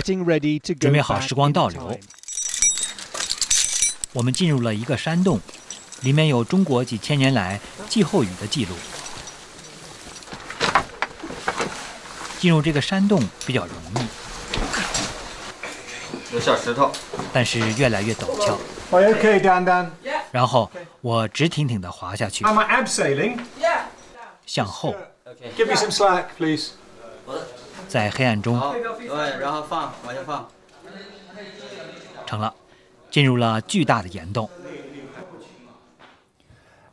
准备好时光倒流，我们进入了一个山洞，里面有中国几千年来季候雨的记录。进入这个山洞比较容易，有小石头，但是越来越陡峭。Okay, Dan Dan. 然后我直挺挺地滑下去，Am I abseiling? 向后，Give me some slack, please. 在黑暗中好，对，然后放，往下放。成了，进入了巨大的岩洞。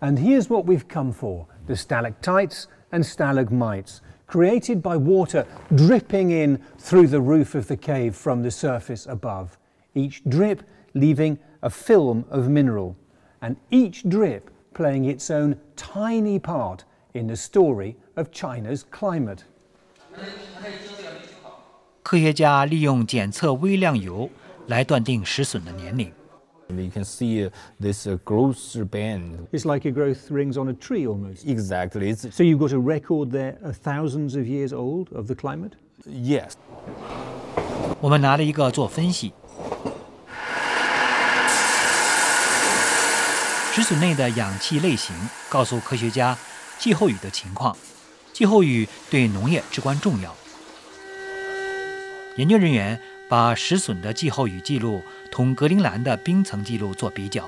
And here's what we've come for the stalactites and stalagmites, created by water dripping in through the roof of the cave from the surface above, each drip leaving a film of mineral, and each drip playing its own tiny part in the story of China's climate. 科学家利用检测微量油来断定石笋的年龄。You can see uh, this uh, growth band. It's like a growth rings on a tree almost. Exactly. So you've got a record there of thousands of years old of the climate? yes. 我们拿了一个做分析，石笋内的氧气类型告诉科学家季候雨的情况。气候雨对农业至关重要。研究人员把石笋的季候雨记录同格陵兰的冰层记录做比较，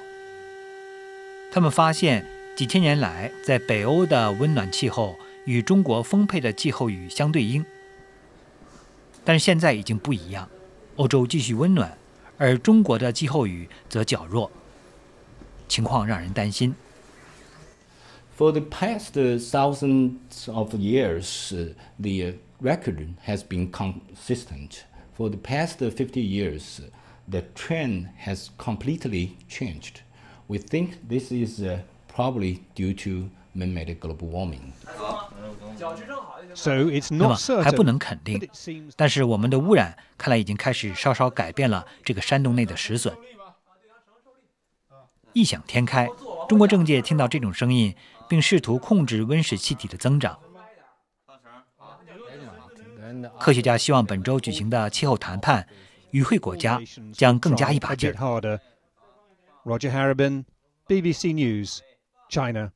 他们发现几千年来在北欧的温暖气候与中国丰沛的季候雨相对应。但是现在已经不一样，欧洲继续温暖，而中国的季候雨则较弱，情况让人担心。For the past uh, thousands of years, uh, the uh, record has been consistent. For the past uh, 50 years, uh, the trend has completely changed. We think this is uh, probably due to man-made global warming. So it's 那么 not 还不 certain. 能肯定 but，it seems 但是我们的污染看来已经开始稍稍改变了这个山洞内的石笋。异想天开， 中国政界听到这种声音，并试图控制温室气体的增长。科学家希望本周举行的气候谈判，与会国家将更加一把劲儿。Roger Harrabin, BBC News, China.